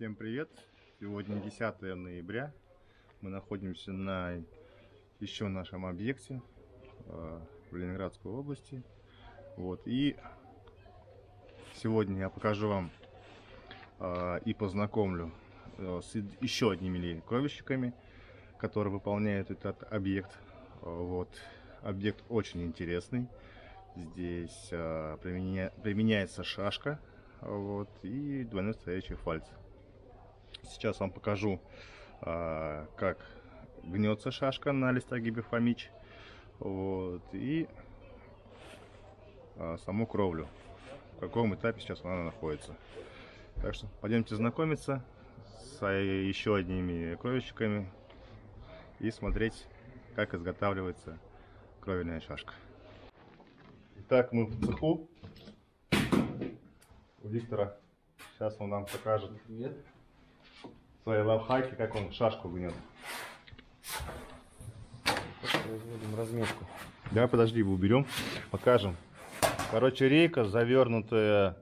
Всем привет! Сегодня 10 ноября. Мы находимся на еще нашем объекте э, в Ленинградской области. Вот. И сегодня я покажу вам э, и познакомлю э, с еще одними кровельщиками, которые выполняют этот объект. Вот. Объект очень интересный. Здесь применя... применяется шашка вот, и двойной стоячий фальц. Сейчас вам покажу, а, как гнется шашка на листогибе Фомич. Вот, и а, саму кровлю. В каком этапе сейчас она находится. Так что пойдемте знакомиться с еще одними кровельщиками и смотреть, как изготавливается кровельная шашка. Итак, мы в цеху у Виктора. Сейчас он нам покажет. Привет свои лайфхаки, как он шашку гнет. Производим разметку. Да, подожди, его уберем, покажем. Короче, рейка завернутая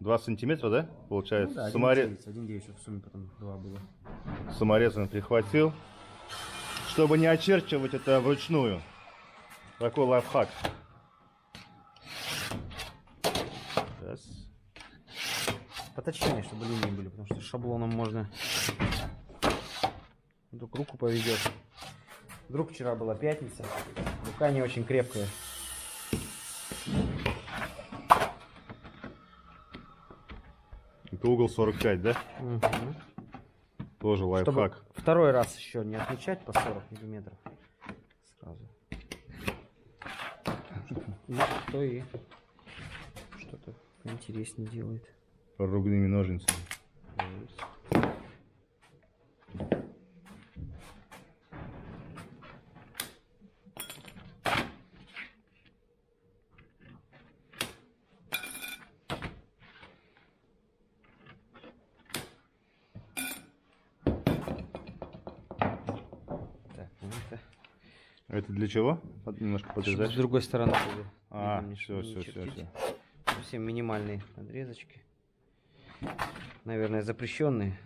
2 сантиметра, да, получается? Ну, да, Саморез... 1,9 в сумме потом 2 было. Саморезом прихватил. Чтобы не очерчивать это вручную. Такой лайфхак. Раз поточнее, чтобы линии были, потому что шаблоном можно вдруг руку поведет. Вдруг вчера была пятница, рука не очень крепкая. Это угол 45, да? Угу. Тоже лайфхак. Чтобы второй раз еще не отмечать по 40 миллиметров сразу. Ну, кто и что-то интереснее делает прорубными ножницами. Ну а это для чего? Немножко подрезать. С другой стороны. А, все, все, все, все. Совсем минимальные надрезочки наверное, запрещенные.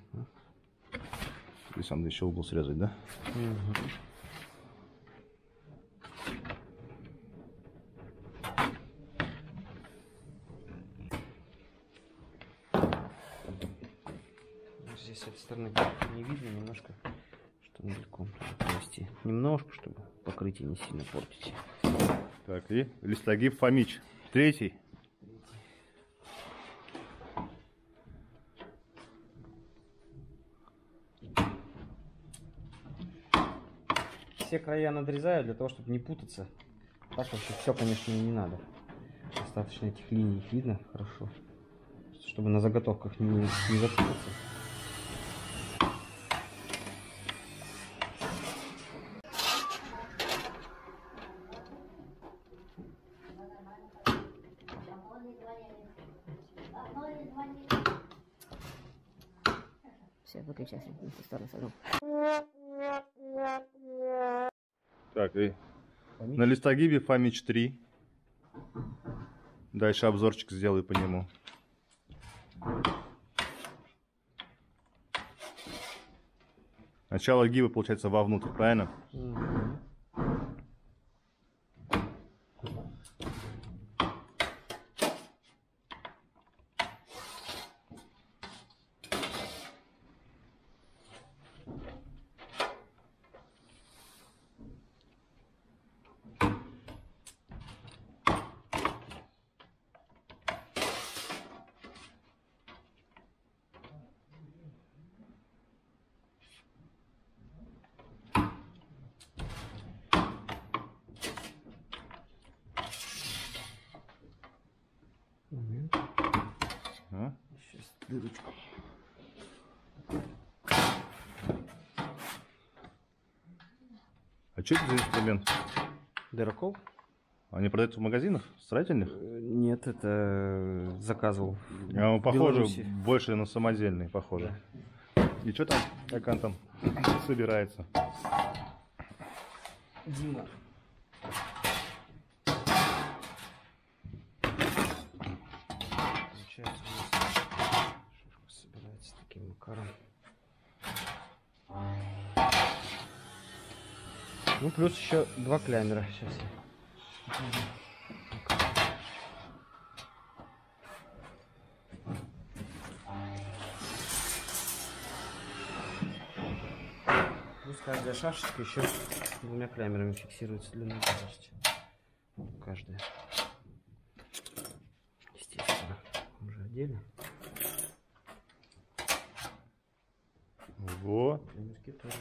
Здесь надо еще угол срезать, да? Угу. Здесь с этой стороны не видно немножко, что далеко провести. Немножко, чтобы покрытие не сильно портить. Так, и листогиб Фомич. Третий. Все края надрезаю для того, чтобы не путаться. Так вообще все, конечно, не надо. Достаточно этих линий видно хорошо, чтобы на заготовках не, не запутаться. Все, выключайся, в сторону сажу. Так, и Фомич? на листогибе Фомич 3. Дальше обзорчик сделаю по нему. Начало гиба получается вовнутрь, правильно? Угу. Дырочку. А что это за инструмент? Дырокол? Они продаются в магазинах строительных? Э, нет, это заказывал. А, похоже, Беларуси. больше на самодельный, похоже. Да. И что там, как он там собирается? Дима Ну, плюс еще два клямера. Сейчас. Плюс каждая шашечка еще двумя клямерами фиксируется длину полости. Каждая. Естественно. Уже отдельно. Ого. Клямерки тоже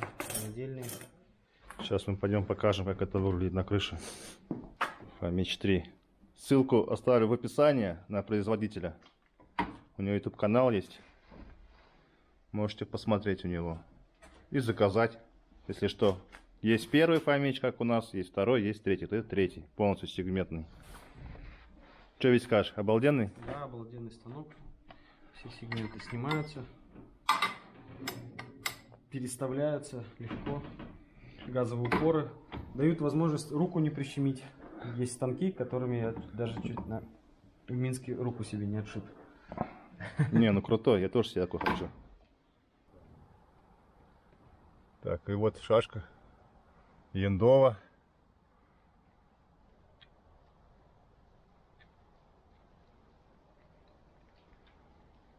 отдельные. Сейчас мы пойдем покажем, как это выглядит на крыше. Меч 3. Ссылку оставлю в описании на производителя. У него YouTube канал есть. Можете посмотреть у него. И заказать, если что. Есть первый фамич, как у нас, есть второй, есть третий. Это третий, полностью сегментный. Что ведь скажешь, обалденный? Да, обалденный станок. Все сегменты снимаются. Переставляются легко. Газовые упоры. Дают возможность руку не прищемить. Есть станки, которыми я даже чуть на... в Минске руку себе не отшиб. Не, ну крутой, я тоже себе такой хочу. Так, и вот шашка. Яндова.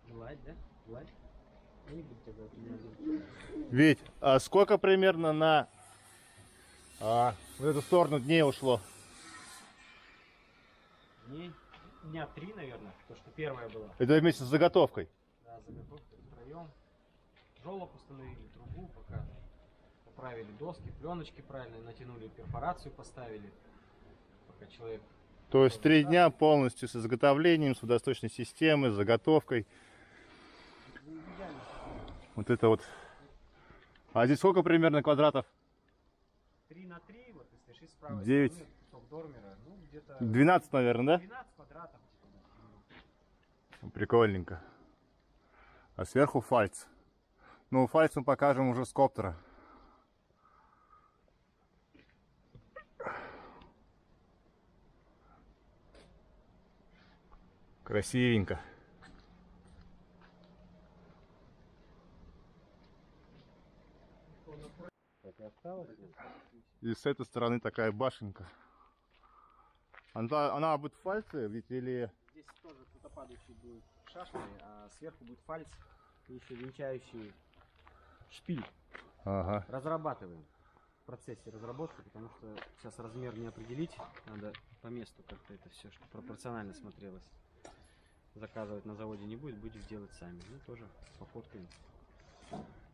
Гладь, да? Гладь. Ведь, а сколько примерно на а, в эту сторону дней ушло? Дней, дня три, наверное, то, что первая была. Это вместе с заготовкой. Да, заготовка втроем. Жолоб установили, трубу пока. Поправили доски, пленочки правильно натянули, перфорацию поставили. Пока человек... То есть три дня полностью с изготовлением, с водосточной системой, с заготовкой. Вот это вот. А здесь сколько примерно квадратов? 3 на 3, вот если шесть с правой Девять. стороны, кусок дормера, ну где-то 12, наверное, 12 квадратов. да? Прикольненько. А сверху фальц. Ну, фальц мы покажем уже с коптера. Красивенько. Так и осталось. И с этой стороны такая башенка. Она, она будет фальцы ведь или... Здесь тоже тутопадающий будет шашный, а сверху будет фальц и еще венчающий шпиль. Ага. Разрабатываем. В процессе разработки, потому что сейчас размер не определить. Надо по месту как-то это все, чтобы пропорционально смотрелось. Заказывать на заводе не будет, будем делать сами. Ну, тоже пофоткаем.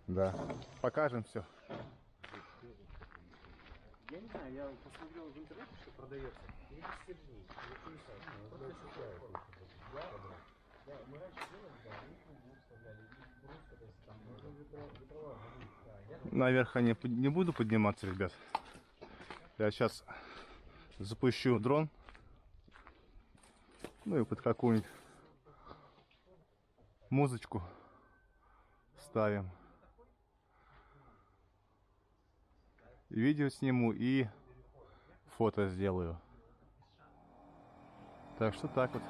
Да. Покажем все. Я не знаю, я посмотрел в интернете, что продается. Не без стержней. Наверх я не, под- не буду подниматься, ребят. Я сейчас запущу дрон. Ну и под какую-нибудь музычку ставим. Видео сниму и фото сделаю. Так что так вот.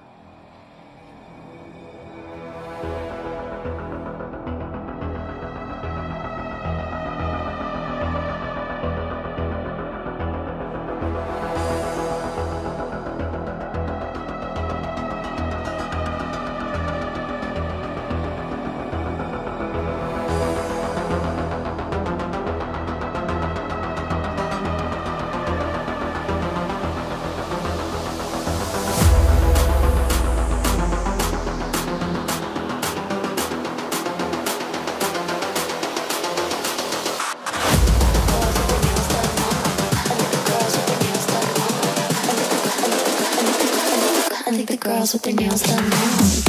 With their nails done now.